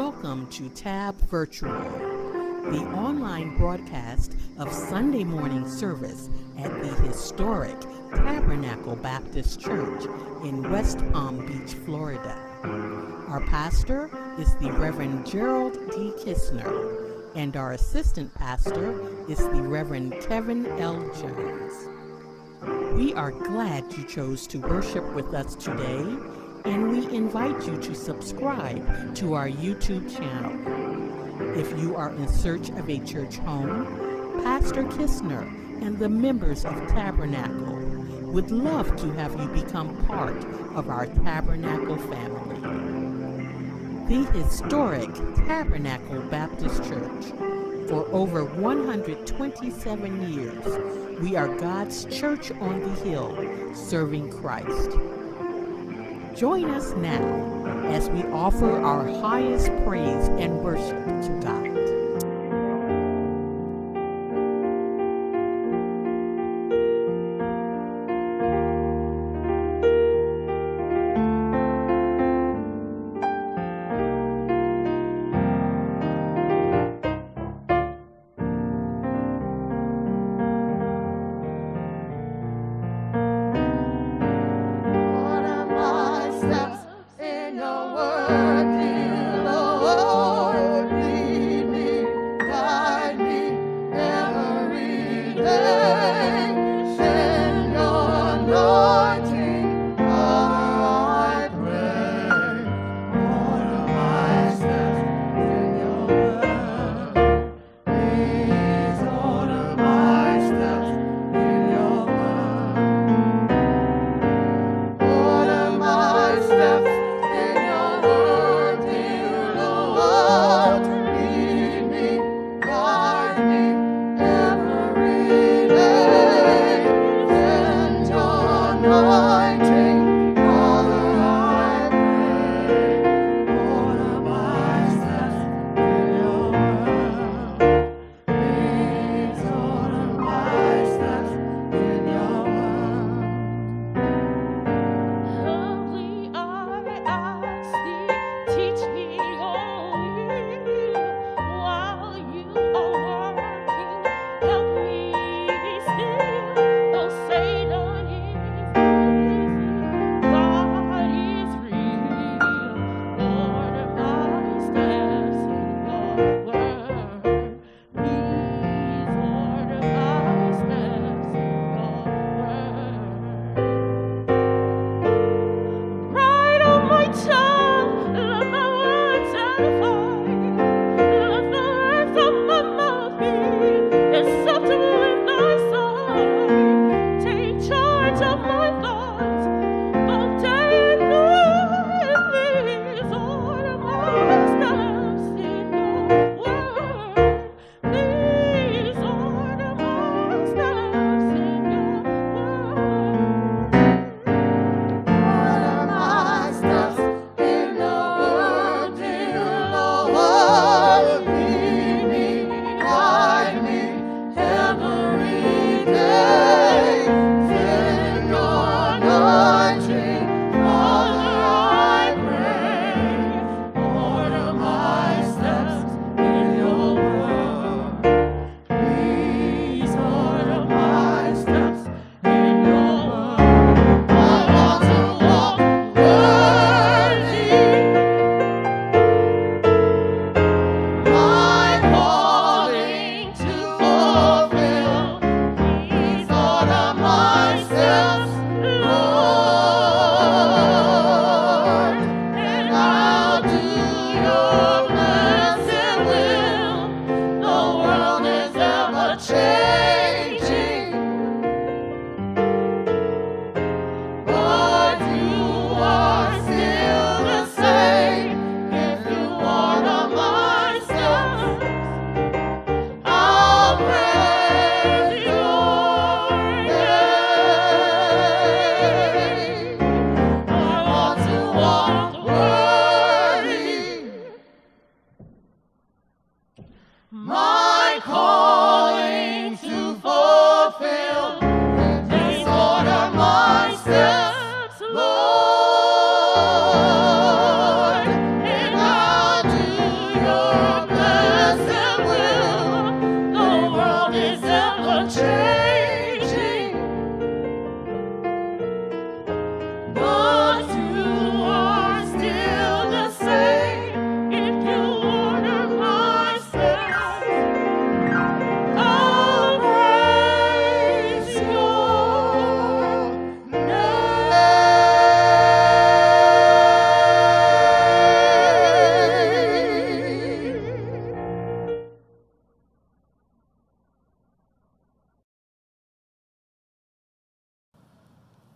Welcome to Tab Virtual, the online broadcast of Sunday morning service at the historic Tabernacle Baptist Church in West Palm Beach, Florida. Our pastor is the Reverend Gerald D. Kisner, and our assistant pastor is the Reverend Kevin L. Jones. We are glad you chose to worship with us today, and we invite you to subscribe to our YouTube channel. If you are in search of a church home, Pastor Kisner and the members of Tabernacle would love to have you become part of our Tabernacle family. The historic Tabernacle Baptist Church for over 127 years, we are God's church on the hill, serving Christ. Join us now as we offer our highest praise and worship to God.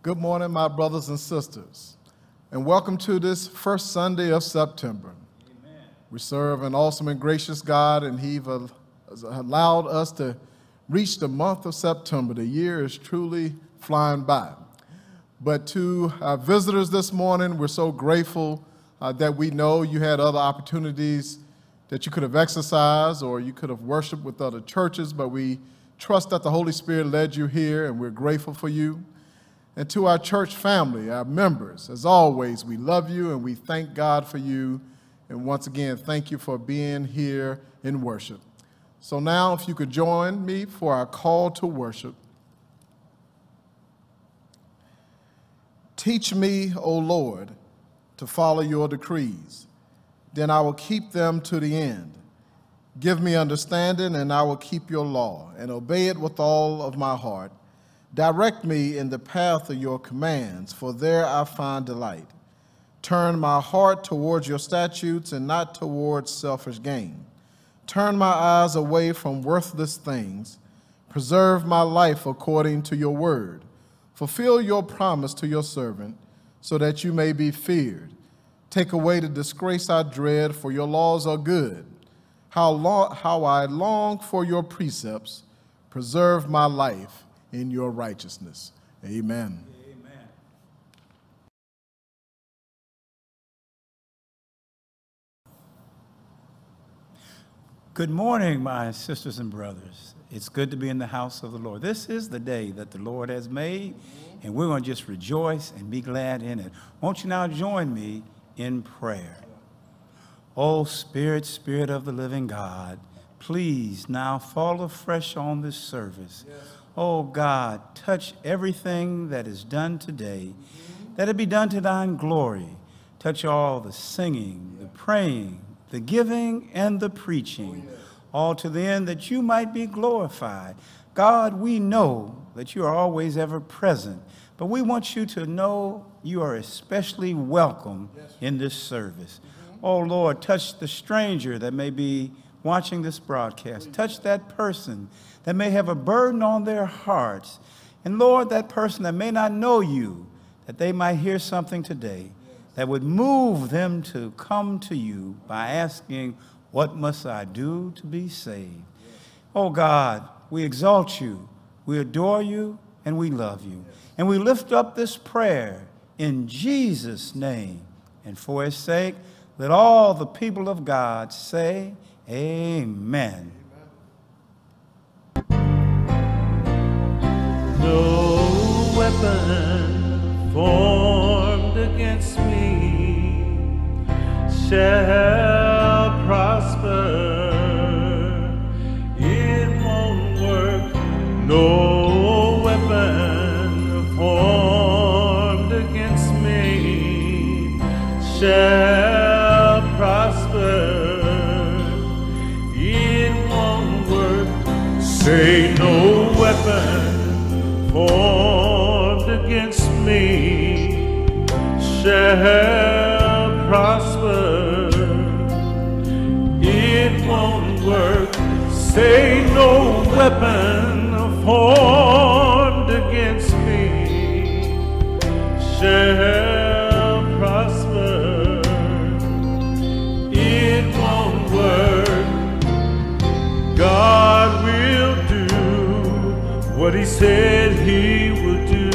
Good morning, my brothers and sisters, and welcome to this first Sunday of September. We serve an awesome and gracious God, and He has allowed us to reach the month of September. The year is truly flying by. But to our visitors this morning, we're so grateful uh, that we know you had other opportunities that you could have exercised or you could have worshiped with other churches, but we trust that the Holy Spirit led you here, and we're grateful for you. And to our church family, our members, as always, we love you and we thank God for you. And once again, thank you for being here in worship. So now, if you could join me for our call to worship. Teach me, O Lord, to follow your decrees. Then I will keep them to the end. Give me understanding, and I will keep your law and obey it with all of my heart. Direct me in the path of your commands, for there I find delight. Turn my heart towards your statutes and not towards selfish gain. Turn my eyes away from worthless things. Preserve my life according to your word. Fulfill your promise to your servant, so that you may be feared. Take away the disgrace I dread, for your laws are good. How, long, how I long for your precepts. Preserve my life in your righteousness. Amen. Amen. Good morning, my sisters and brothers. It's good to be in the house of the Lord. This is the day that the Lord has made, and we're going to just rejoice and be glad in it. Won't you now join me in prayer? Oh, Spirit, Spirit of the living God, please now fall afresh on this service. Yes. Oh God, touch everything that is done today, that it be done to thine glory. Touch all the singing, the praying, the giving, and the preaching, all to the end that you might be glorified. God, we know that you are always ever present, but we want you to know you are especially welcome in this service. Oh Lord, touch the stranger that may be watching this broadcast. Touch that person that may have a burden on their hearts. And Lord, that person that may not know you, that they might hear something today that would move them to come to you by asking, What must I do to be saved? Oh God, we exalt you, we adore you, and we love you. And we lift up this prayer in Jesus' name. And for his sake, let all the people of God say, Amen. No weapon formed against me shall prosper. It won't work. No Say no weapon formed against me shall prosper. It won't work. Say no weapon formed said He would do.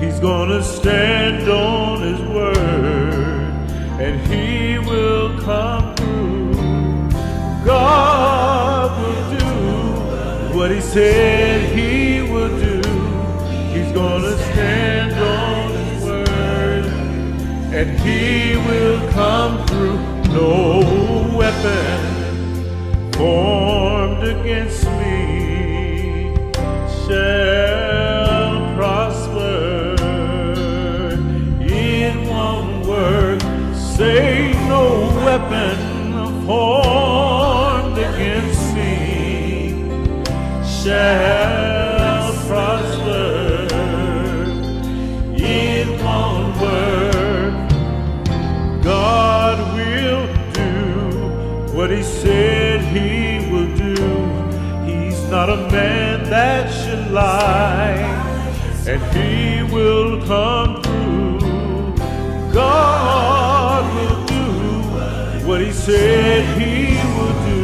He's gonna stand on His word and He will come through. God will do what He said He would do. He's gonna stand on His word and He will come through. No weapon formed against man that should lie. and He will come through. God will do what He said He would do.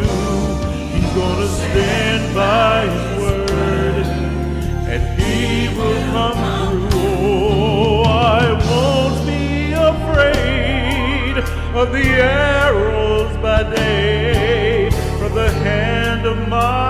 He's gonna stand by His word, and He will come through. I won't be afraid of the arrows by day from the hand of my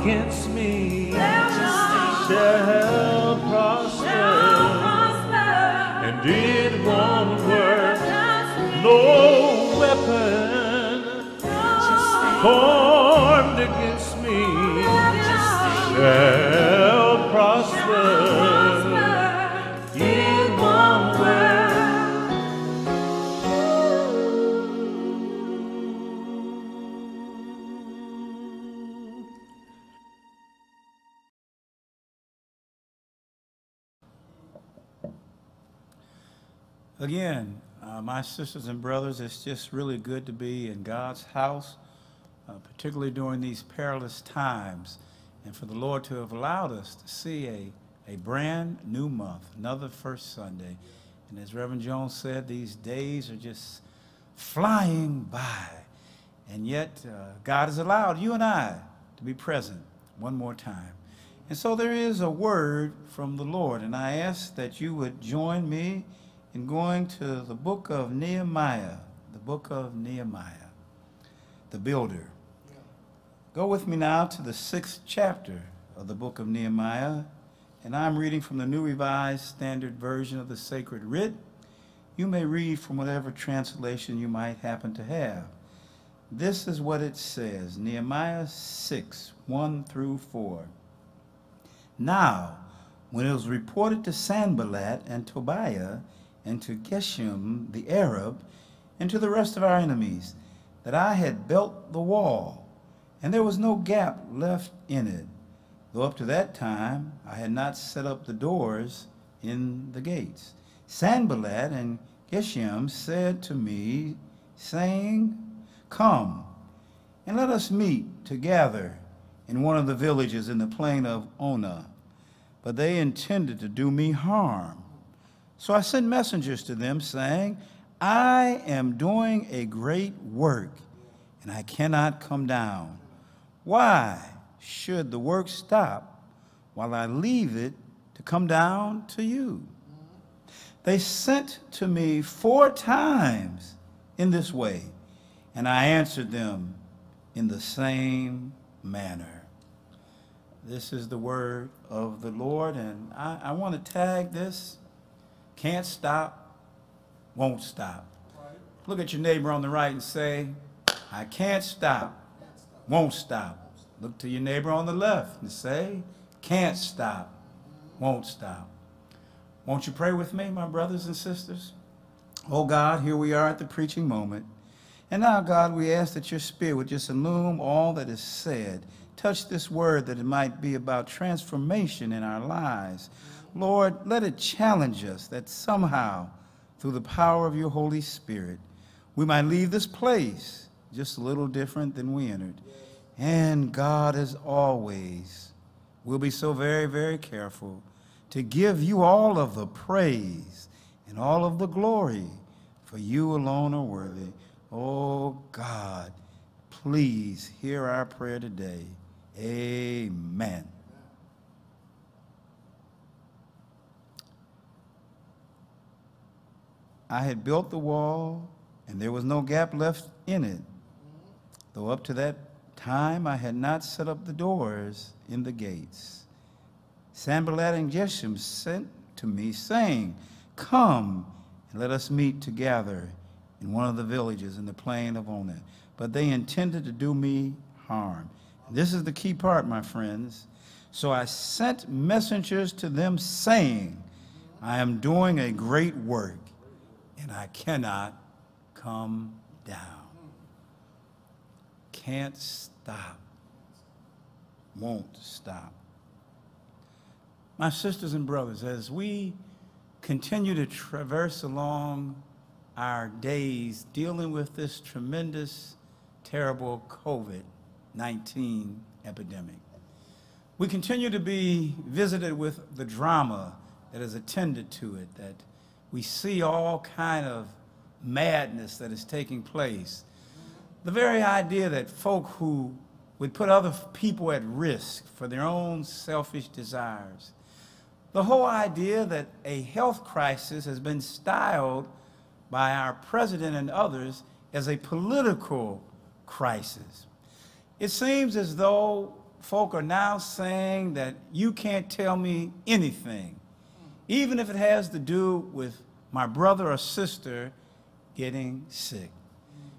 against me. Shall prosper, and it won't work. No weapon my sisters and brothers, it's just really good to be in God's house, uh, particularly during these perilous times, and for the Lord to have allowed us to see a, a brand new month, another first Sunday. And as Reverend Jones said, these days are just flying by. And yet, uh, God has allowed you and I to be present one more time. And so there is a word from the Lord, and I ask that you would join me in going to the book of Nehemiah, the book of Nehemiah, the builder. Go with me now to the sixth chapter of the book of Nehemiah, and I'm reading from the New Revised Standard Version of the Sacred Writ. You may read from whatever translation you might happen to have. This is what it says Nehemiah 6 1 through 4. Now, when it was reported to Sanballat and Tobiah and to Geshem the Arab and to the rest of our enemies that I had built the wall, and there was no gap left in it, though up to that time I had not set up the doors in the gates. Sanballat and Geshem said to me, saying, Come, and let us meet together in one of the villages in the plain of Ono. But they intended to do me harm. So I sent messengers to them, saying, I am doing a great work, and I cannot come down. Why should the work stop while I leave it to come down to you? They sent to me four times in this way, and I answered them in the same manner. This is the word of the Lord, and I, I want to tag this. Can't stop, won't stop. Look at your neighbor on the right and say, I can't stop, won't stop. Look to your neighbor on the left and say, can't stop, won't stop. Won't you pray with me, my brothers and sisters? Oh God, here we are at the preaching moment. And now, God, we ask that your spirit would just illume all that is said. Touch this word that it might be about transformation in our lives. Lord, let it challenge us that somehow, through the power of your Holy Spirit, we might leave this place just a little different than we entered. And God, as always, will be so very, very careful to give you all of the praise and all of the glory, for you alone are worthy. Oh God, please hear our prayer today. Amen. I had built the wall, and there was no gap left in it. Though up to that time I had not set up the doors in the gates. Sanballat and Geshem sent to me, saying, Come and let us meet together in one of the villages in the plain of Onan. But they intended to do me harm. This is the key part, my friends. So I sent messengers to them, saying, I am doing a great work, and I cannot come down. Can't stop. Won't stop. My sisters and brothers, as we continue to traverse along our days dealing with this tremendous, terrible COVID 19 epidemic, we continue to be visited with the drama that is attended to it, that we see all kind of madness that is taking place. The very idea that folk who would put other people at risk for their own selfish desires. The whole idea that a health crisis has been styled by our president and others as a political crisis. It seems as though folk are now saying that you can't tell me anything, even if it has to do with my brother or sister getting sick.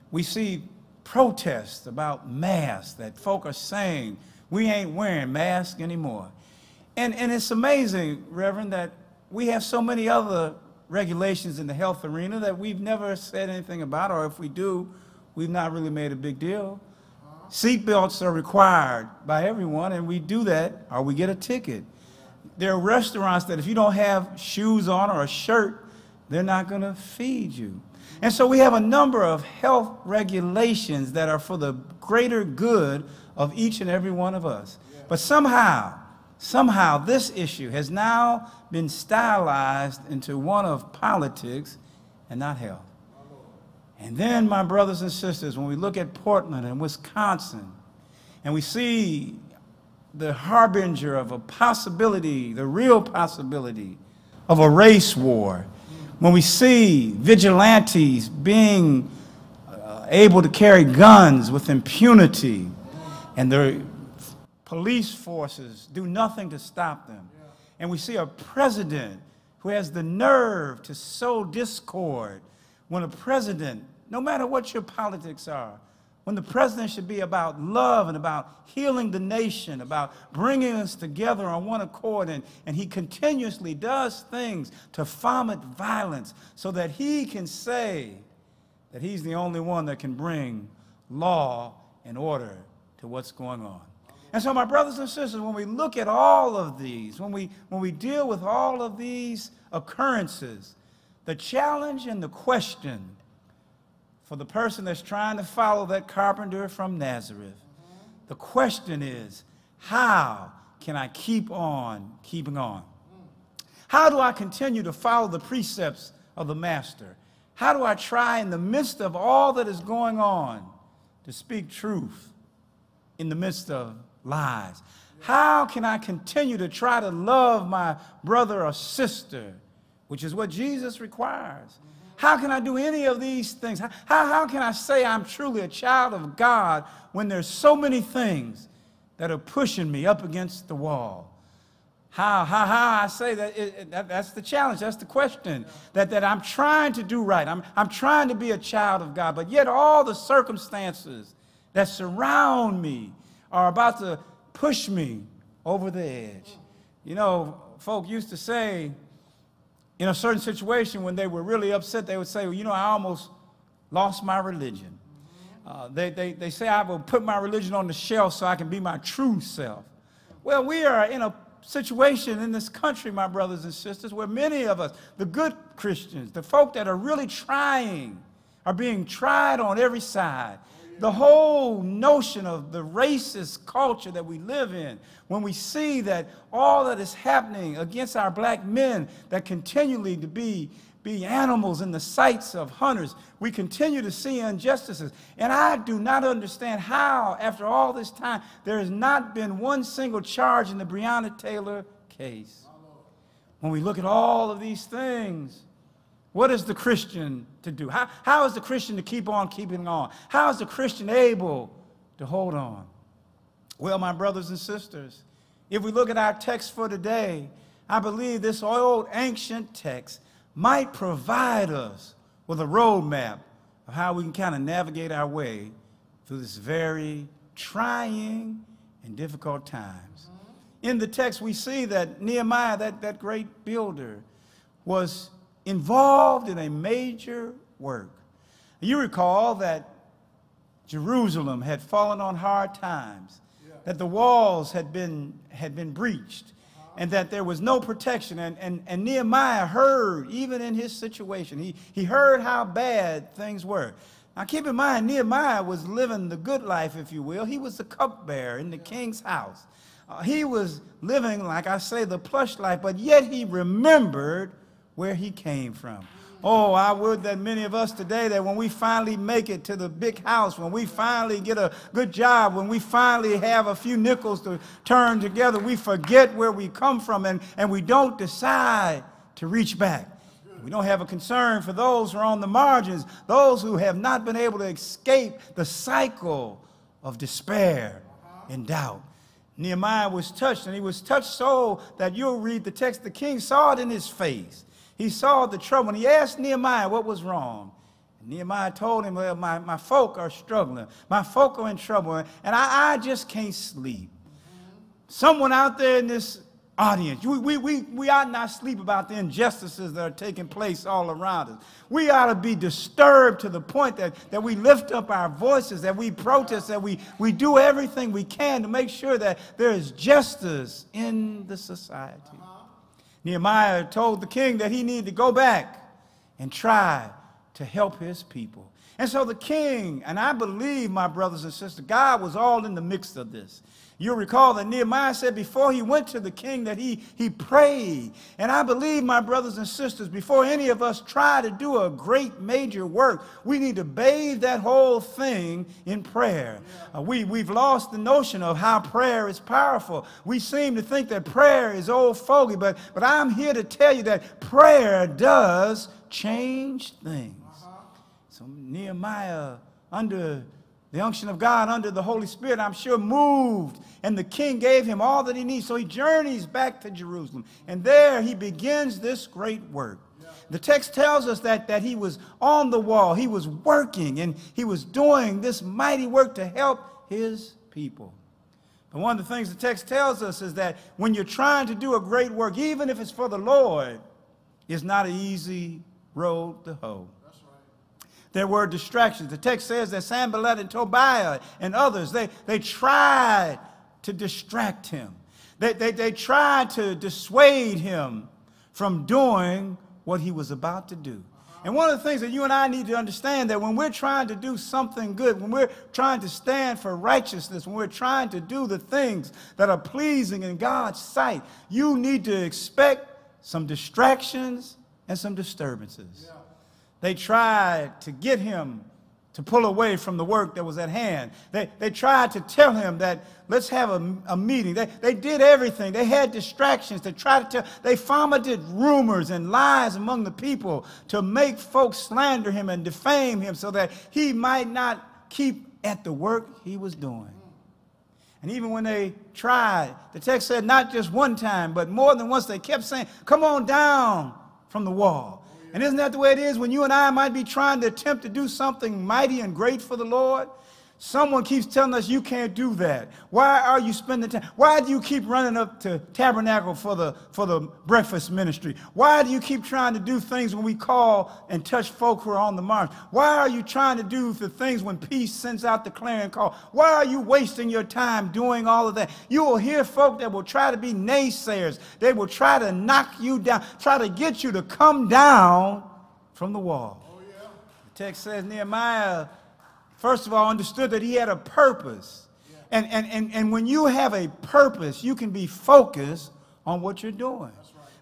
We see protests about masks that folk are saying we ain't wearing masks anymore. And, and it's amazing, Reverend, that we have so many other regulations in the health arena that we've never said anything about, or if we do, we've not really made a big deal. Seatbelts are required by everyone, and we do that, or we get a ticket. There are restaurants that if you don't have shoes on or a shirt, they're not going to feed you. And so we have a number of health regulations that are for the greater good of each and every one of us. But somehow, somehow this issue has now been stylized into one of politics and not health. And then, my brothers and sisters, when we look at Portland and Wisconsin, and we see the harbinger of a possibility, the real possibility of a race war, when we see vigilantes being uh, able to carry guns with impunity, and the police forces do nothing to stop them, and we see a president who has the nerve to sow discord when a president, no matter what your politics are, when the president should be about love and about healing the nation, about bringing us together on one accord, and, and he continuously does things to foment violence so that he can say that he's the only one that can bring law and order to what's going on. And so, my brothers and sisters, when we look at all of these, when we, when we deal with all of these occurrences, the challenge and the question for the person that's trying to follow that carpenter from Nazareth, the question is, how can I keep on keeping on? How do I continue to follow the precepts of the Master? How do I try in the midst of all that is going on to speak truth in the midst of lies? How can I continue to try to love my brother or sister, which is what Jesus requires? How can I do any of these things? How, how, can I say I'm truly a child of God when there's so many things that are pushing me up against the wall. How, how, how I say that, it- that, that's the challenge, that's the question. That, that I'm trying to do right, I'm, I'm trying to be a child of God, but yet all the circumstances that surround me are about to push me over the edge. You know, folk used to say, in a certain situation when they were really upset, they would say, well, you know, I almost lost my religion. Uh, they, they, they say, I will put my religion on the shelf so I can be my true self. Well, we are in a situation in this country, my brothers and sisters, where many of us, the good Christians, the folk that are really trying, are being tried on every side. The whole notion of the racist culture that we live in, when we see that all that is happening against our black men that continually to be be animals in the sights of hunters. We continue to see injustices. And I do not understand how, after all this time, there has not been one single charge in the Breonna Taylor case. When we look at all of these things, what is the Christian to do? How, how is the Christian to keep on keeping on? How is the Christian able to hold on? Well, my brothers and sisters, if we look at our text for today, I believe this old ancient text might provide us with a roadmap of how we can kind of navigate our way through this very trying and difficult times. Mm-hmm. In the text, we see that Nehemiah, that, that great builder, was involved in a major work. You recall that Jerusalem had fallen on hard times, that the walls had been, had been breached, and that there was no protection. And, and, and Nehemiah heard, even in his situation, he, he heard how bad things were. Now, keep in mind, Nehemiah was living the good life, if you will. He was the cupbearer in the king's house. Uh, he was living, like I say, the plush life, but yet he remembered where he came from. Oh, I would that many of us today, that when we finally make it to the big house, when we finally get a good job, when we finally have a few nickels to turn together, we forget where we come from and, and we don't decide to reach back. We don't have a concern for those who are on the margins, those who have not been able to escape the cycle of despair and doubt. Nehemiah was touched, and he was touched so that you'll read the text. The king saw it in his face. He saw the trouble, and he asked Nehemiah what was wrong. And Nehemiah told him, Well, my, my folk are struggling. My folk are in trouble, and I, I just can't sleep. Someone out there in this audience, we, we, we, we ought not sleep about the injustices that are taking place all around us. We ought to be disturbed to the point that, that we lift up our voices, that we protest, that we, we do everything we can to make sure that there is justice in the society. Nehemiah told the king that he needed to go back and try to help his people. And so the king, and I believe, my brothers and sisters, God was all in the mix of this. You'll recall that Nehemiah said before he went to the king that he, he prayed. And I believe, my brothers and sisters, before any of us try to do a great major work, we need to bathe that whole thing in prayer. Uh, we, we've lost the notion of how prayer is powerful. We seem to think that prayer is old fogey, but, but I'm here to tell you that prayer does change things. So Nehemiah, under the unction of God, under the Holy Spirit, I'm sure moved, and the king gave him all that he needs. So he journeys back to Jerusalem, and there he begins this great work. The text tells us that, that he was on the wall, he was working, and he was doing this mighty work to help his people. But one of the things the text tells us is that when you're trying to do a great work, even if it's for the Lord, it's not an easy road to hoe. There were distractions. The text says that Sanballat and Tobiah and others, they, they tried to distract him. They, they, they tried to dissuade him from doing what he was about to do. And one of the things that you and I need to understand that when we're trying to do something good, when we're trying to stand for righteousness, when we're trying to do the things that are pleasing in God's sight, you need to expect some distractions and some disturbances. They tried to get him to pull away from the work that was at hand. They, they tried to tell him that let's have a, a meeting. They, they did everything. They had distractions. They tried to tell, they fomented rumors and lies among the people to make folks slander him and defame him so that he might not keep at the work he was doing. And even when they tried, the text said not just one time, but more than once, they kept saying, Come on down from the wall. And isn't that the way it is when you and I might be trying to attempt to do something mighty and great for the Lord? Someone keeps telling us you can't do that. Why are you spending time? Why do you keep running up to Tabernacle for the, for the breakfast ministry? Why do you keep trying to do things when we call and touch folk who are on the march? Why are you trying to do the things when peace sends out the clarion call? Why are you wasting your time doing all of that? You will hear folk that will try to be naysayers. They will try to knock you down, try to get you to come down from the wall. Oh, yeah. The text says Nehemiah first of all, understood that he had a purpose. And, and, and, and when you have a purpose, you can be focused on what you're doing.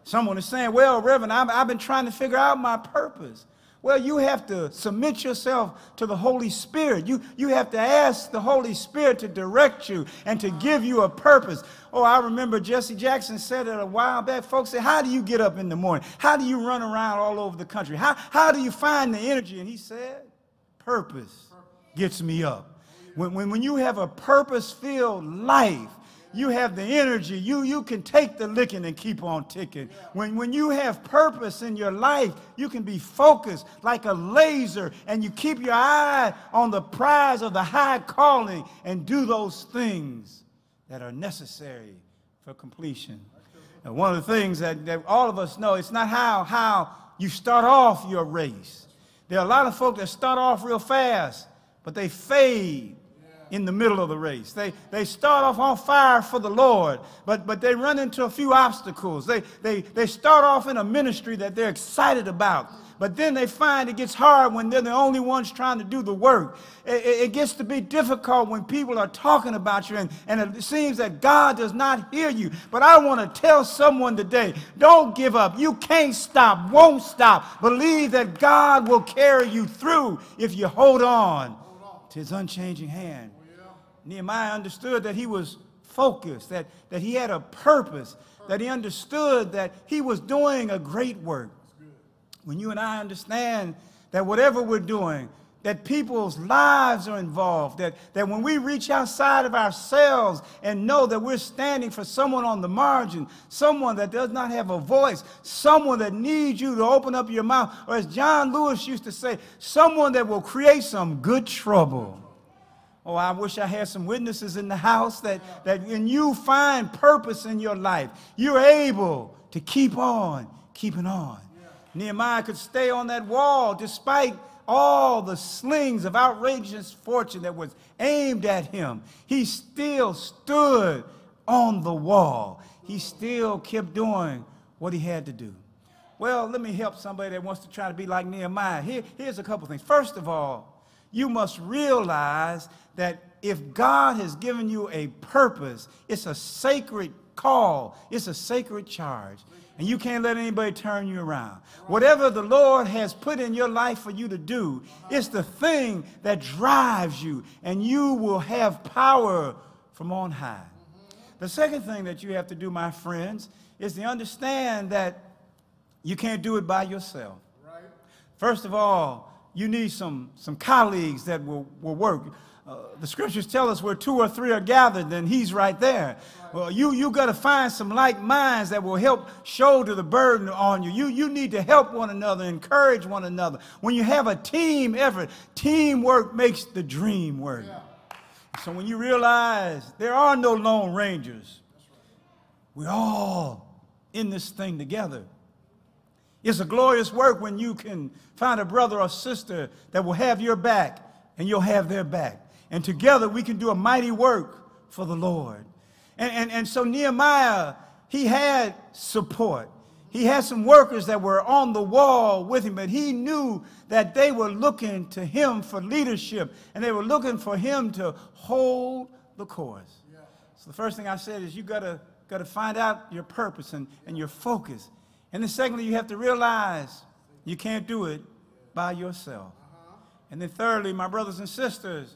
Someone is saying, Well, Reverend, I've, I've been trying to figure out my purpose. Well, you have to submit yourself to the Holy Spirit. You, you have to ask the Holy Spirit to direct you and to give you a purpose. Oh, I remember Jesse Jackson said it a while back. Folks said, How do you get up in the morning? How do you run around all over the country? How, how do you find the energy? And he said, Purpose gets me up. When, when, when you have a purpose filled life, you have the energy. You, you can take the licking and keep on ticking. When, when you have purpose in your life, you can be focused like a laser and you keep your eye on the prize of the high calling and do those things that are necessary for completion. And one of the things that, that all of us know, it's not how, how you start off your race. There are a lot of folk that start off real fast but they fade in the middle of the race. They, they start off on fire for the Lord, but, but they run into a few obstacles. They, they, they start off in a ministry that they're excited about, but then they find it gets hard when they're the only ones trying to do the work. It, it gets to be difficult when people are talking about you, and, and it seems that God does not hear you. But I want to tell someone today don't give up. You can't stop, won't stop. Believe that God will carry you through if you hold on to his unchanging hand. Nehemiah understood that he was focused, that, that he had a purpose, that he understood that he was doing a great work. When you and I understand that whatever we're doing, that people's lives are involved, that, that when we reach outside of ourselves and know that we're standing for someone on the margin, someone that does not have a voice, someone that needs you to open up your mouth, or as John Lewis used to say, someone that will create some good trouble. Oh, I wish I had some witnesses in the house that, that when you find purpose in your life, you're able to keep on keeping on. Nehemiah could stay on that wall despite all the slings of outrageous fortune that was aimed at him, he still stood on the wall. He still kept doing what he had to do. Well, let me help somebody that wants to try to be like Nehemiah. Here, here's a couple things. First of all, you must realize that if God has given you a purpose, it's a sacred call, it's a sacred charge and you can't let anybody turn you around. Whatever the Lord has put in your life for you to do, it's the thing that drives you, and you will have power from on high. The second thing that you have to do, my friends, is to understand that you can't do it by yourself. First of all, you need some, some colleagues that will, will work. Uh, the scriptures tell us where two or three are gathered, then he's right there. Well, you, you got to find some like minds that will help shoulder the burden on you. you. You need to help one another, encourage one another. When you have a team effort, teamwork makes the dream work. Yeah. So when you realize there are no lone rangers, we're all in this thing together. It's a glorious work when you can find a brother or sister that will have your back and you'll have their back. And together we can do a mighty work for the Lord. And, and, and so Nehemiah, he had support. He had some workers that were on the wall with him, but he knew that they were looking to him for leadership and they were looking for him to hold the course. Yeah. So the first thing I said is you gotta, gotta find out your purpose and, and your focus. And then secondly, you have to realize you can't do it by yourself. Uh-huh. And then thirdly, my brothers and sisters,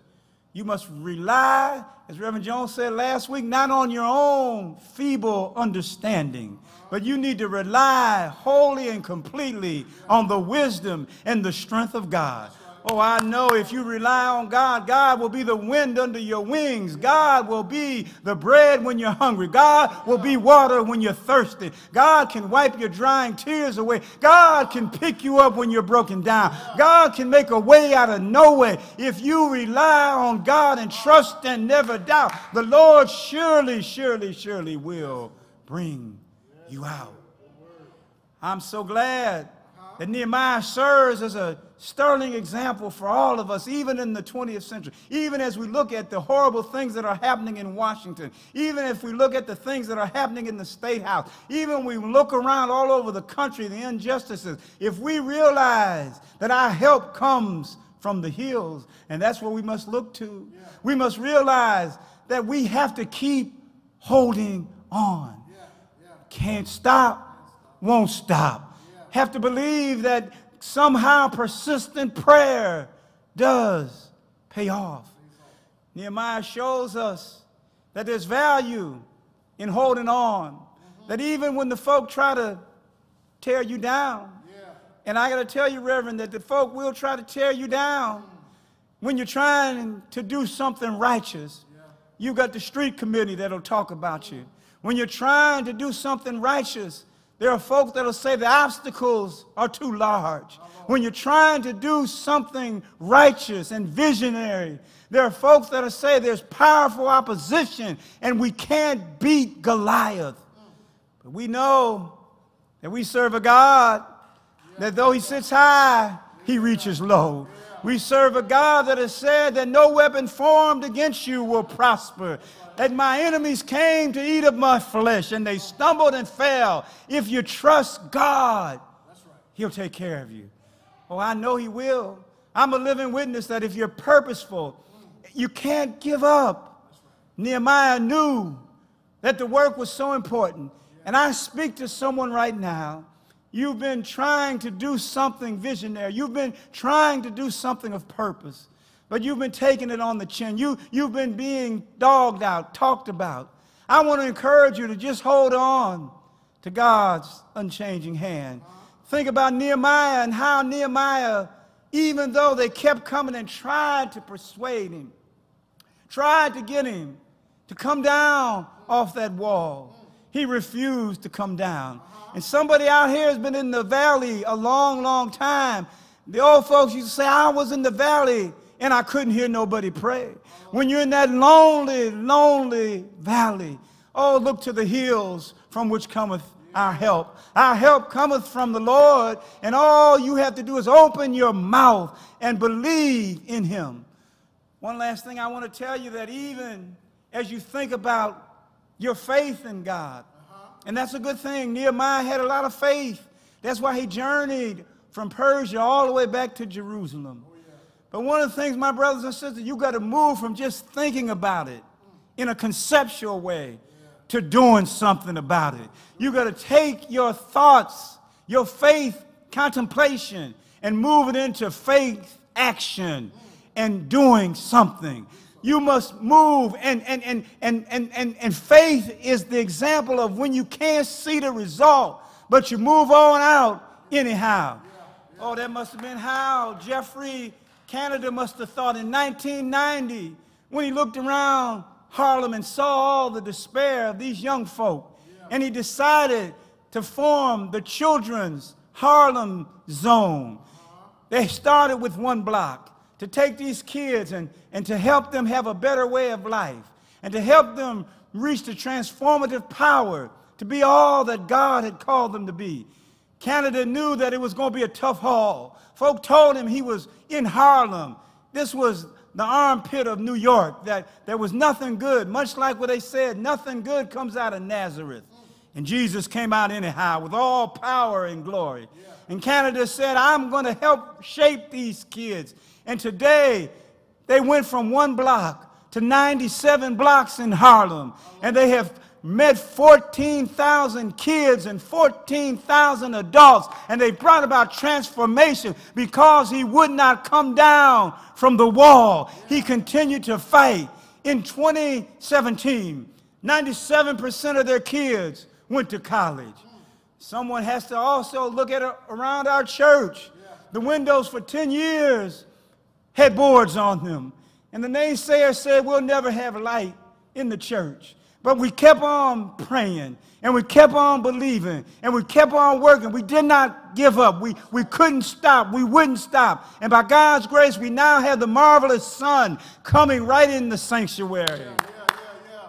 you must rely, as Reverend Jones said last week, not on your own feeble understanding, but you need to rely wholly and completely on the wisdom and the strength of God. Oh, I know if you rely on God, God will be the wind under your wings. God will be the bread when you're hungry. God will be water when you're thirsty. God can wipe your drying tears away. God can pick you up when you're broken down. God can make a way out of no way. If you rely on God and trust and never doubt, the Lord surely, surely, surely will bring you out. I'm so glad that Nehemiah serves as a sterling example for all of us, even in the 20th century. Even as we look at the horrible things that are happening in Washington, even if we look at the things that are happening in the State House, even we look around all over the country, the injustices, if we realize that our help comes from the hills, and that's where we must look to, we must realize that we have to keep holding on. Can't stop, won't stop. Have to believe that somehow persistent prayer does pay off. Nehemiah shows us that there's value in holding on. That even when the folk try to tear you down, and I got to tell you, Reverend, that the folk will try to tear you down when you're trying to do something righteous. You got the street committee that'll talk about you. When you're trying to do something righteous, there are folks that'll say the obstacles are too large. When you're trying to do something righteous and visionary, there are folks that'll say there's powerful opposition and we can't beat Goliath. But we know that we serve a God that though he sits high, he reaches low. We serve a God that has said that no weapon formed against you will prosper. That my enemies came to eat of my flesh and they stumbled and fell. If you trust God, he'll take care of you. Oh, I know he will. I'm a living witness that if you're purposeful, you can't give up. Nehemiah knew that the work was so important. And I speak to someone right now. You've been trying to do something visionary. You've been trying to do something of purpose, but you've been taking it on the chin. You, you've been being dogged out, talked about. I want to encourage you to just hold on to God's unchanging hand. Think about Nehemiah and how Nehemiah, even though they kept coming and tried to persuade him, tried to get him to come down off that wall. He refused to come down. And somebody out here has been in the valley a long, long time. The old folks used to say, I was in the valley and I couldn't hear nobody pray. When you're in that lonely, lonely valley, oh, look to the hills from which cometh our help. Our help cometh from the Lord, and all you have to do is open your mouth and believe in Him. One last thing I want to tell you that even as you think about your faith in God, and that's a good thing. Nehemiah had a lot of faith. That's why he journeyed from Persia all the way back to Jerusalem. But one of the things, my brothers and sisters, you got to move from just thinking about it in a conceptual way to doing something about it. You got to take your thoughts, your faith contemplation, and move it into faith action and doing something. You must move, and, and, and, and, and, and, and faith is the example of when you can't see the result, but you move on out anyhow. Oh, that must have been how Geoffrey Canada must have thought in 1990 when he looked around Harlem and saw all the despair of these young folk. And he decided to form the Children's Harlem Zone. They started with one block to take these kids and, and to help them have a better way of life and to help them reach the transformative power to be all that God had called them to be. Canada knew that it was going to be a tough haul. Folk told him he was in Harlem. This was the armpit of New York, that there was nothing good, much like what they said, nothing good comes out of Nazareth. And Jesus came out anyhow with all power and glory. And Canada said, I'm going to help shape these kids. And today, they went from one block to 97 blocks in Harlem. And they have met 14,000 kids and 14,000 adults, and they brought about transformation because he would not come down from the wall. He continued to fight. In 2017, 97% of their kids went to college. Someone has to also look at around our church. The windows for 10 years had boards on them. And the naysayers said, We'll never have light in the church. But we kept on praying and we kept on believing and we kept on working. We did not give up. We, we couldn't stop. We wouldn't stop. And by God's grace, we now have the marvelous sun coming right in the sanctuary.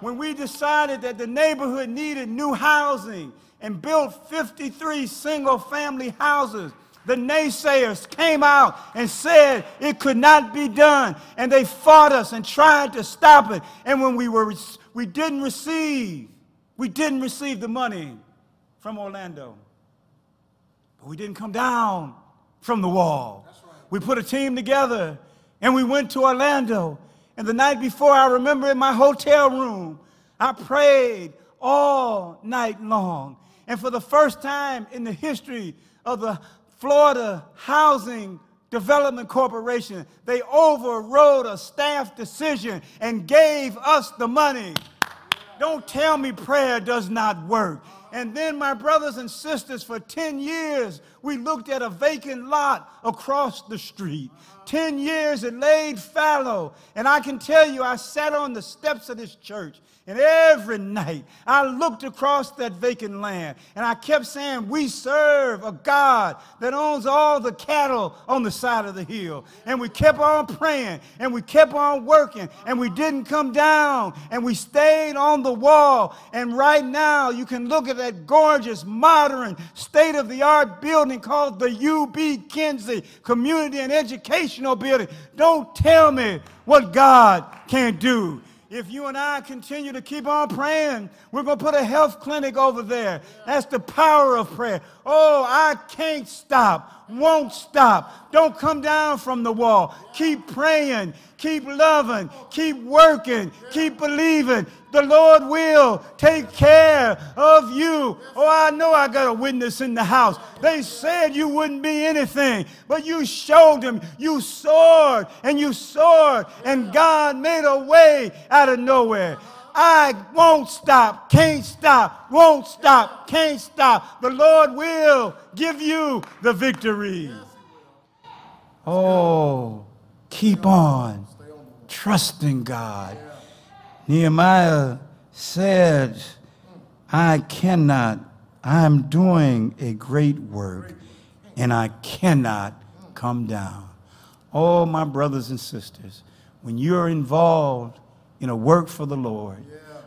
When we decided that the neighborhood needed new housing and built 53 single family houses, the naysayers came out and said it could not be done. And they fought us and tried to stop it. And when we, were, we didn't receive, we didn't receive the money from Orlando. But we didn't come down from the wall. We put a team together and we went to Orlando. And the night before, I remember in my hotel room, I prayed all night long. And for the first time in the history of the Florida Housing Development Corporation, they overrode a staff decision and gave us the money. Don't tell me prayer does not work. And then, my brothers and sisters, for 10 years, we looked at a vacant lot across the street. 10 years it laid fallow. And I can tell you, I sat on the steps of this church and every night I looked across that vacant land and I kept saying, We serve a God that owns all the cattle on the side of the hill. And we kept on praying and we kept on working and we didn't come down and we stayed on the wall. And right now you can look at that gorgeous, modern, state of the art building called the UB Kinsey Community and Educational Building. Don't tell me what God can't do. If you and I continue to keep on praying, we're going to put a health clinic over there. That's the power of prayer. Oh, I can't stop, won't stop. Don't come down from the wall. Keep praying, keep loving, keep working, keep believing. The Lord will take care of you. Oh, I know I got a witness in the house. They said you wouldn't be anything, but you showed them. You soared and you soared, and God made a way out of nowhere. I won't stop, can't stop, won't stop, can't stop. The Lord will give you the victory. Oh, keep on trusting God. Nehemiah said, I cannot, I'm doing a great work and I cannot come down. Oh, my brothers and sisters, when you're involved in a work for the Lord,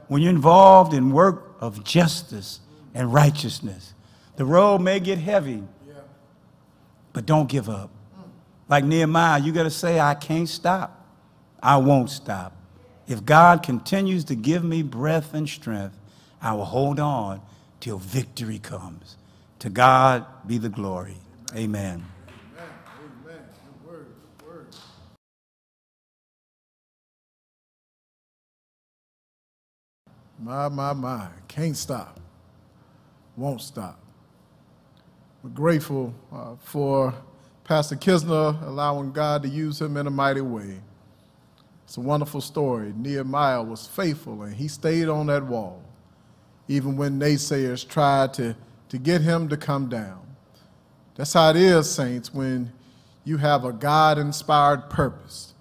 when you're involved in work of justice and righteousness, the road may get heavy, but don't give up. Mm. Like Nehemiah, you got to say, I can't stop. I won't stop. If God continues to give me breath and strength, I will hold on till victory comes. To God be the glory. Amen. My, my, my. Can't stop. Won't stop. We're grateful uh, for Pastor Kisner allowing God to use him in a mighty way. It's a wonderful story. Nehemiah was faithful and he stayed on that wall, even when naysayers tried to, to get him to come down. That's how it is, saints, when you have a God inspired purpose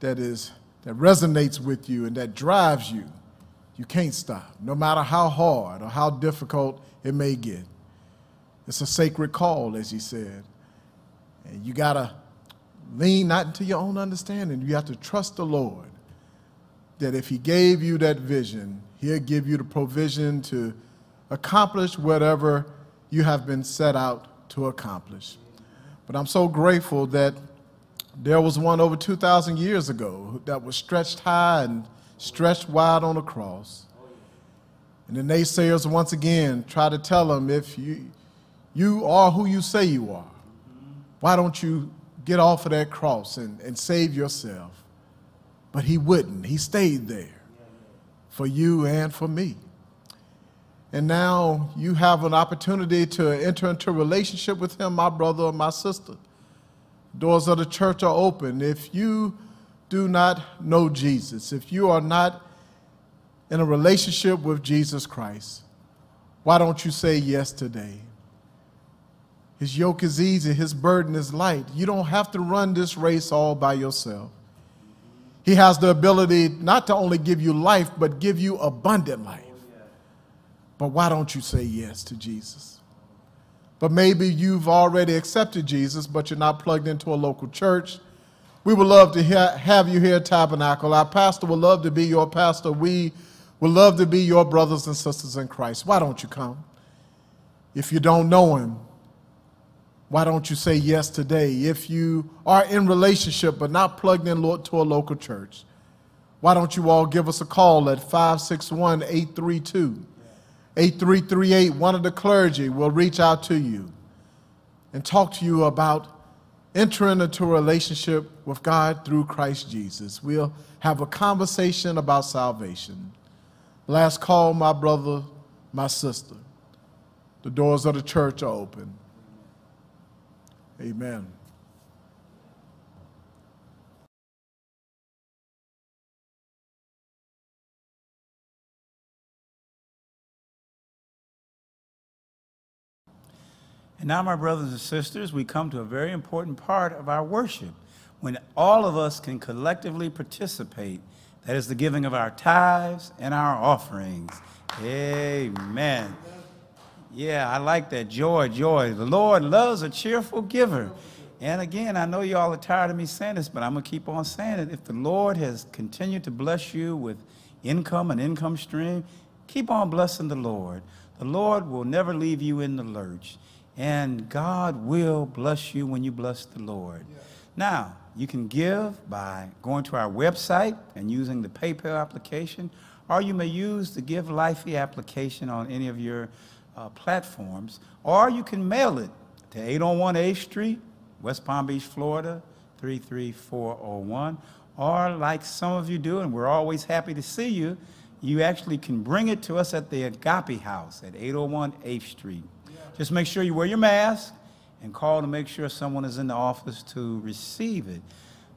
that, is, that resonates with you and that drives you. You can't stop, no matter how hard or how difficult it may get. It's a sacred call, as he said. And you got to lean not into your own understanding. You have to trust the Lord that if he gave you that vision, he'll give you the provision to accomplish whatever you have been set out to accomplish. But I'm so grateful that there was one over 2,000 years ago that was stretched high and stretched wide on the cross. And the naysayers once again try to tell him if you, you are who you say you are, why don't you get off of that cross and, and save yourself? But he wouldn't. He stayed there for you and for me. And now you have an opportunity to enter into a relationship with him, my brother or my sister. Doors of the church are open. If you do not know Jesus, if you are not in a relationship with Jesus Christ, why don't you say yes today? His yoke is easy, his burden is light. You don't have to run this race all by yourself. He has the ability not to only give you life, but give you abundant life. But why don't you say yes to Jesus? But maybe you've already accepted Jesus, but you're not plugged into a local church. We would love to ha- have you here at Tabernacle. Our pastor would love to be your pastor. We would love to be your brothers and sisters in Christ. Why don't you come? If you don't know him, why don't you say yes today? If you are in relationship but not plugged in lo- to a local church, why don't you all give us a call at 561 832 8338? One of the clergy will reach out to you and talk to you about entering into a relationship with God through Christ Jesus. We'll have a conversation about salvation. Last call, my brother, my sister. The doors of the church are open. Amen. And now, my brothers and sisters, we come to a very important part of our worship when all of us can collectively participate. That is the giving of our tithes and our offerings. Amen. Yeah, I like that. Joy, joy. The Lord loves a cheerful giver. And again, I know y'all are tired of me saying this, but I'm going to keep on saying it. If the Lord has continued to bless you with income and income stream, keep on blessing the Lord. The Lord will never leave you in the lurch. And God will bless you when you bless the Lord. Now, you can give by going to our website and using the PayPal application, or you may use the Givelify application on any of your uh, platforms, or you can mail it to 801 8th Street, West Palm Beach, Florida, 33401. Or like some of you do, and we're always happy to see you, you actually can bring it to us at the Agape House at 801 8th Street. Just make sure you wear your mask and call to make sure someone is in the office to receive it.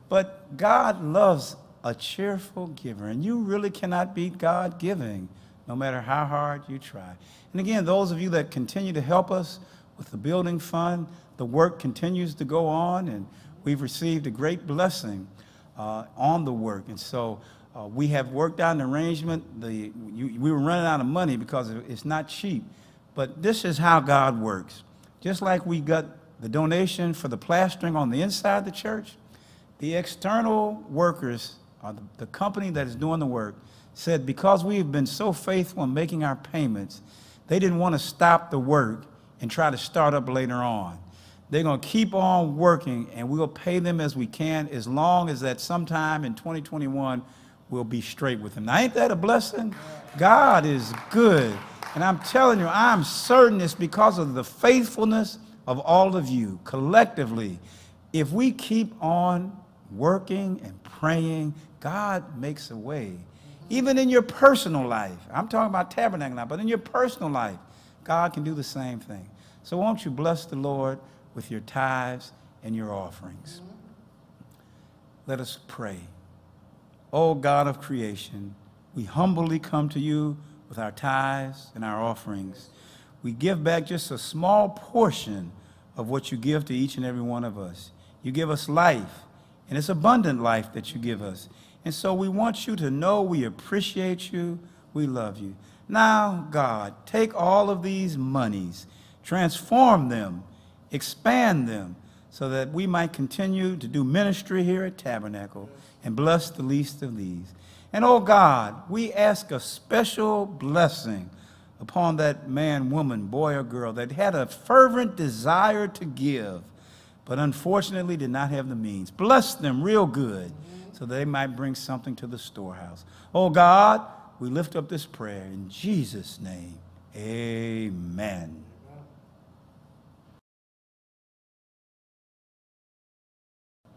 But God loves a cheerful giver, and you really cannot beat God giving, no matter how hard you try. And again, those of you that continue to help us with the building fund, the work continues to go on, and we've received a great blessing uh, on the work. And so uh, we have worked out an arrangement. The, you, we were running out of money because it's not cheap. But this is how God works. Just like we got the donation for the plastering on the inside of the church, the external workers, or the, the company that is doing the work, said because we have been so faithful in making our payments, they didn't want to stop the work and try to start up later on. They're going to keep on working, and we'll pay them as we can as long as that sometime in 2021 we'll be straight with them. Now, ain't that a blessing? God is good. And I'm telling you, I'm certain it's because of the faithfulness of all of you collectively. If we keep on working and praying, God makes a way. Even in your personal life, I'm talking about tabernacle now, but in your personal life, God can do the same thing. So won't you bless the Lord with your tithes and your offerings? Let us pray. O God of creation, we humbly come to you with our tithes and our offerings. We give back just a small portion of what you give to each and every one of us. You give us life, and it's abundant life that you give us. And so we want you to know we appreciate you, we love you. Now, God, take all of these monies, transform them, expand them, so that we might continue to do ministry here at Tabernacle and bless the least of these. And oh God, we ask a special blessing upon that man, woman, boy, or girl that had a fervent desire to give, but unfortunately did not have the means. Bless them real good so they might bring something to the storehouse. Oh God, we lift up this prayer in Jesus' name. Amen.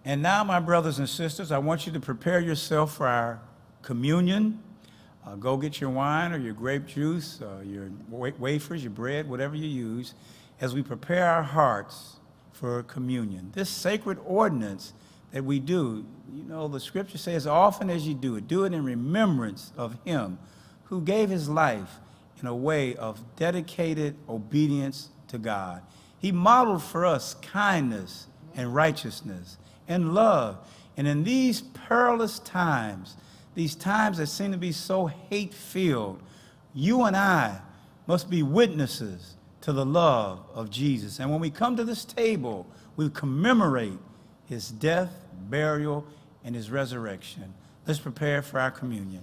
And now, my brothers and sisters, I want you to prepare yourself for our communion. Uh, go get your wine or your grape juice, or your wafers, your bread, whatever you use, as we prepare our hearts for communion. This sacred ordinance that we do. You know, the scripture says, often as you do it, do it in remembrance of him who gave his life in a way of dedicated obedience to God. He modeled for us kindness and righteousness and love. And in these perilous times, these times that seem to be so hate filled, you and I must be witnesses to the love of Jesus. And when we come to this table, we commemorate his death burial, and his resurrection. Let's prepare for our communion.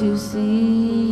to see.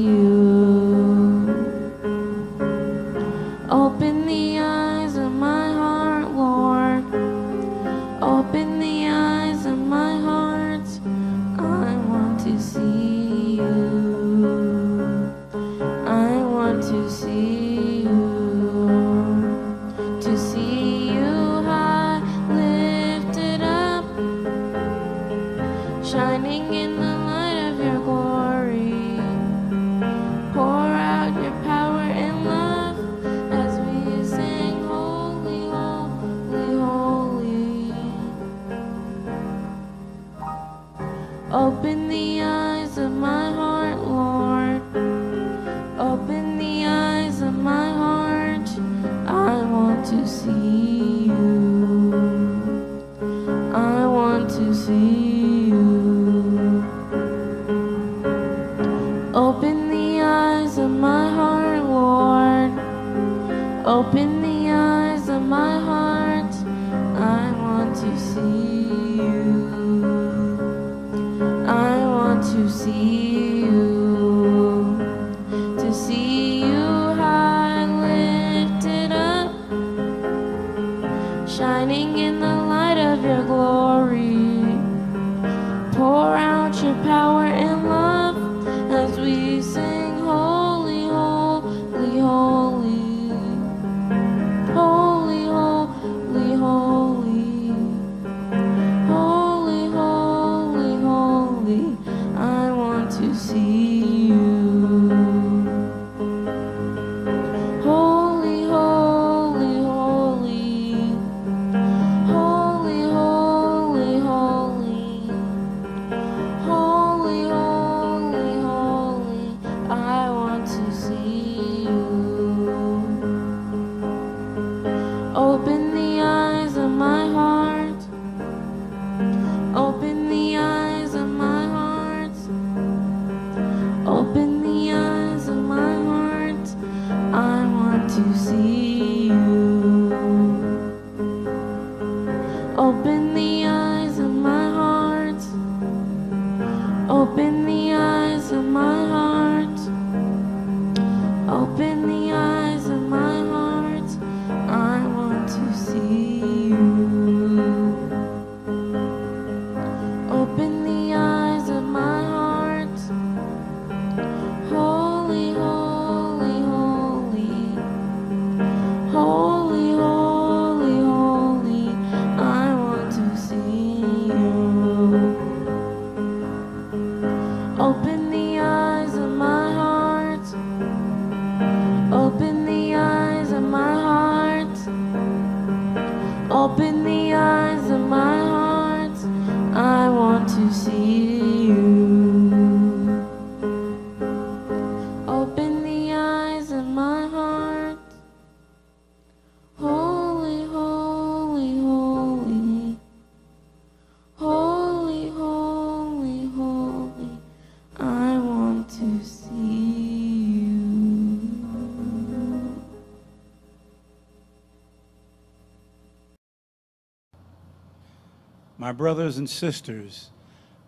My brothers and sisters,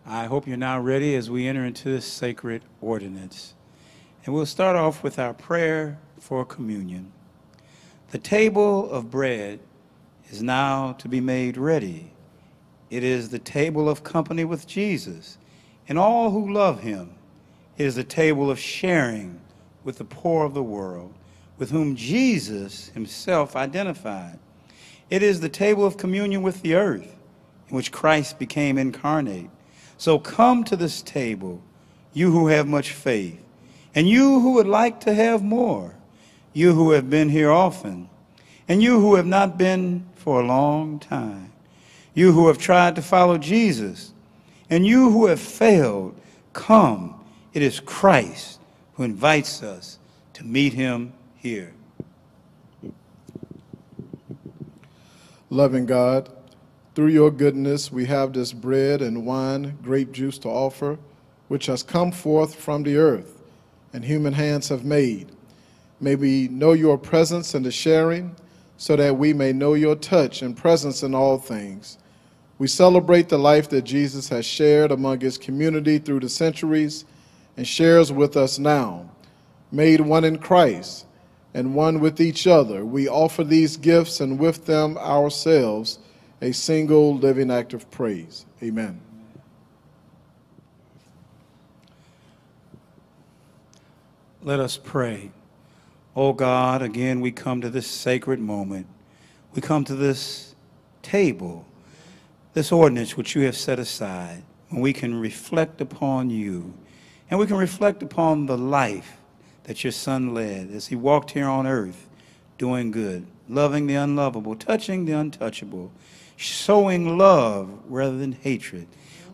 I hope you're now ready as we enter into this sacred ordinance. And we'll start off with our prayer for communion. The table of bread is now to be made ready. It is the table of company with Jesus and all who love him. It is the table of sharing with the poor of the world, with whom Jesus himself identified. It is the table of communion with the earth, in which Christ became incarnate. So come to this table, you who have much faith, and you who would like to have more, you who have been here often, and you who have not been for a long time, you who have tried to follow Jesus, and you who have failed, come. It is Christ who invites us to meet him here. Loving God, through your goodness, we have this bread and wine, grape juice to offer, which has come forth from the earth and human hands have made. May we know your presence and the sharing, so that we may know your touch and presence in all things. We celebrate the life that Jesus has shared among his community through the centuries and shares with us now. Made one in Christ and one with each other, we offer these gifts and with them ourselves a single living act of praise. Amen. Let us pray. Oh God, again we come to this sacred moment. We come to this table, this ordinance which you have set aside, when we can reflect upon you and we can reflect upon the life that your son led as he walked here on earth doing good, loving the unlovable, touching the untouchable, showing love rather than hatred.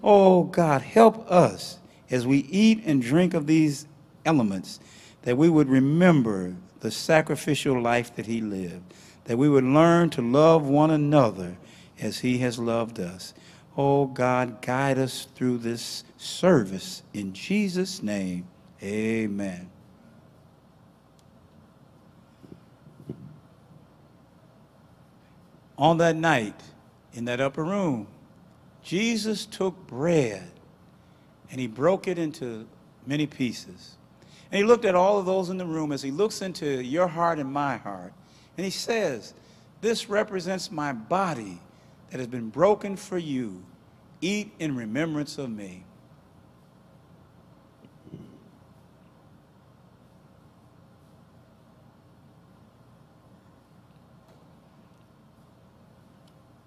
Oh God, help us as we eat and drink of these elements that we would remember the sacrificial life that he lived, that we would learn to love one another as he has loved us. Oh God, guide us through this service. In Jesus' name, amen. On that night, in that upper room, Jesus took bread and he broke it into many pieces. And he looked at all of those in the room as he looks into your heart and my heart. And he says, This represents my body that has been broken for you. Eat in remembrance of me.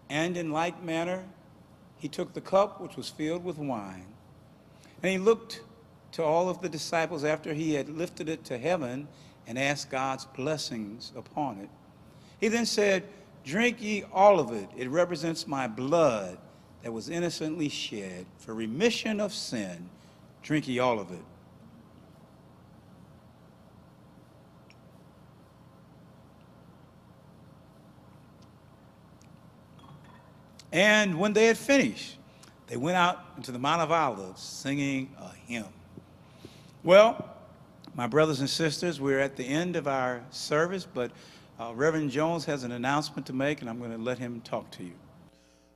And in like manner, he took the cup which was filled with wine, and he looked to all of the disciples after he had lifted it to heaven and asked God's blessings upon it. He then said, Drink ye all of it. It represents my blood that was innocently shed for remission of sin. Drink ye all of it. And when they had finished, they went out into the Mount of Olives singing a hymn. Well, my brothers and sisters, we're at the end of our service, but uh, Reverend Jones has an announcement to make, and I'm going to let him talk to you.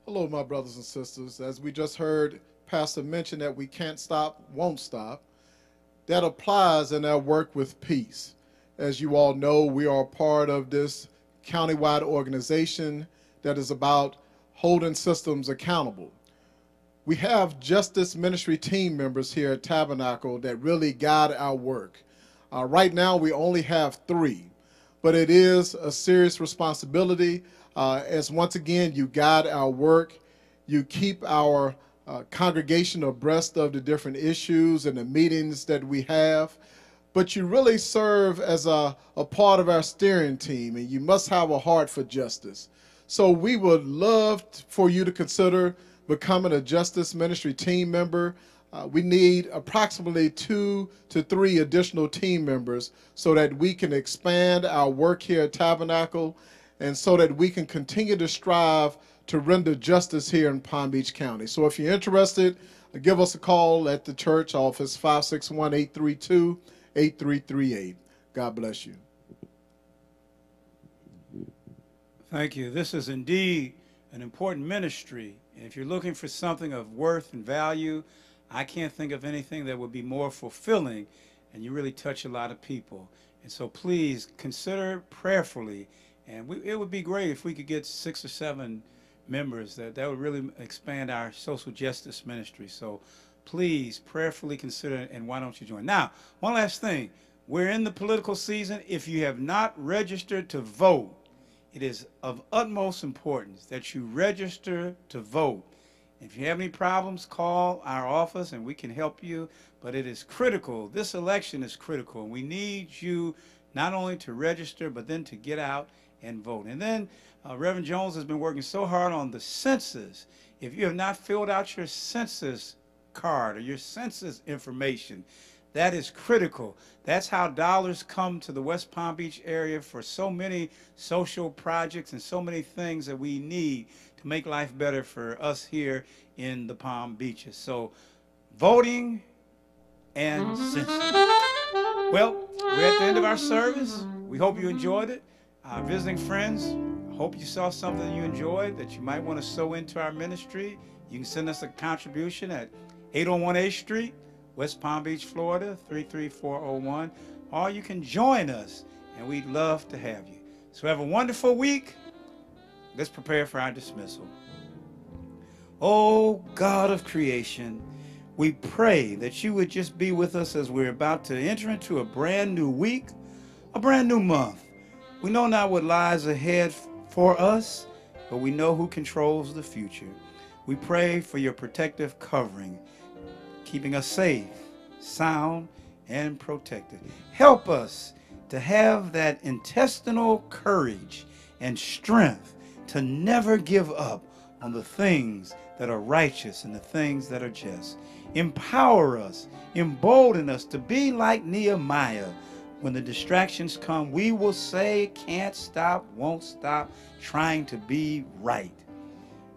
Hello, my brothers and sisters. As we just heard Pastor mention that we can't stop, won't stop, that applies in our work with peace. As you all know, we are part of this countywide organization that is about holding systems accountable. We have justice ministry team members here at Tabernacle that really guide our work. Uh, right now, we only have three, but it is a serious responsibility uh, as once again you guide our work, you keep our uh, congregation abreast of the different issues and the meetings that we have, but you really serve as a, a part of our steering team, and you must have a heart for justice. So we would love for you to consider becoming a justice ministry team member. Uh, we need approximately two to three additional team members so that we can expand our work here at Tabernacle and so that we can continue to strive to render justice here in Palm Beach County. So if you're interested, uh, give us a call at the church office 561 832 8338. God bless you. Thank you. This is indeed an important ministry And if you're looking for something of worth and value, I can't think of anything that would be more fulfilling and you really touch a lot of people. And so please consider prayerfully. And we, it would be great if we could get six or seven members. That, that would really expand our social justice ministry. So please prayerfully consider and why don't you join? Now, one last thing. We're in the political season. If you have not registered to vote, it is of utmost importance that you register to vote. If you have any problems, call our office and we can help you. But it is critical. This election is critical. We need you not only to register, but then to get out and vote. And then uh, Reverend Jones has been working so hard on the census. If you have not filled out your census card or your census information, that is critical. That's how dollars come to the West Palm Beach area for so many social projects and so many things that we need to make life better for us here in the Palm Beaches. So, voting and census. Well, we're at the end of our service. We hope you enjoyed it. Uh, visiting friends, hope you saw something you enjoyed that you might want to sow into our ministry. You can send us a contribution at 801 8th Street, West Palm Beach, Florida, 33401. Or you can join us, and we'd love to have you. So have a wonderful week. Let's prepare for our dismissal. Oh, God of creation, we pray that you would just be with us as we're about to enter into a brand new week, a brand new month. We know not what lies ahead for us, but we know who controls the future. We pray for your protective covering, keeping us safe, sound, and protected. Help us to have that intestinal courage and strength to never give up on the things that are righteous and the things that are just. Empower us, embolden us to be like Nehemiah. When the distractions come, we will say, can't stop, won't stop, trying to be right.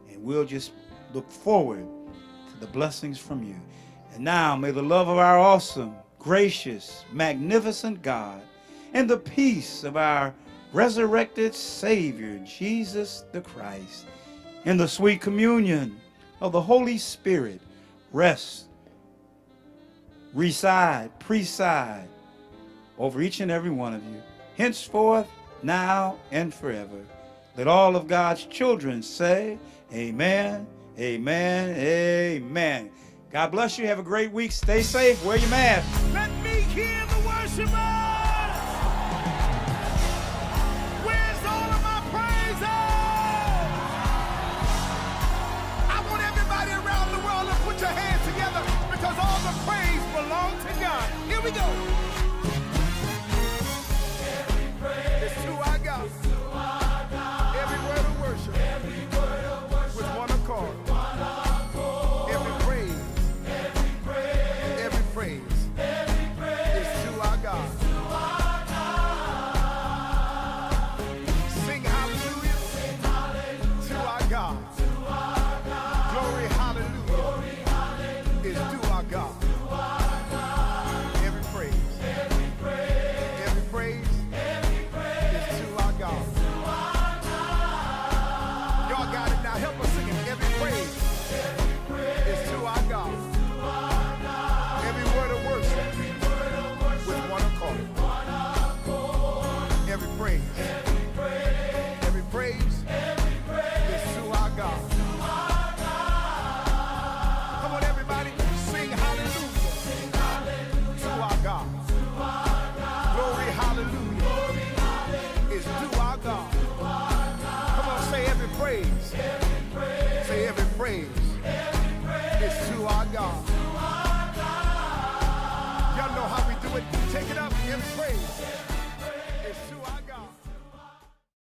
And we'll just look forward to the blessings from you. And now may the love of our awesome, gracious, magnificent God and the peace of our resurrected Savior, Jesus the Christ, and the sweet communion of the Holy Spirit rest, reside, preside over each and every one of you, henceforth, now, and forever. Let all of God's children say, Amen, Amen, Amen. God bless you. Have a great week. Stay safe. Wear your mask. Let me hear the worshipers. Where's all of my praises? I want everybody around the world to put your hands together because all the praise belongs to God. Here we go.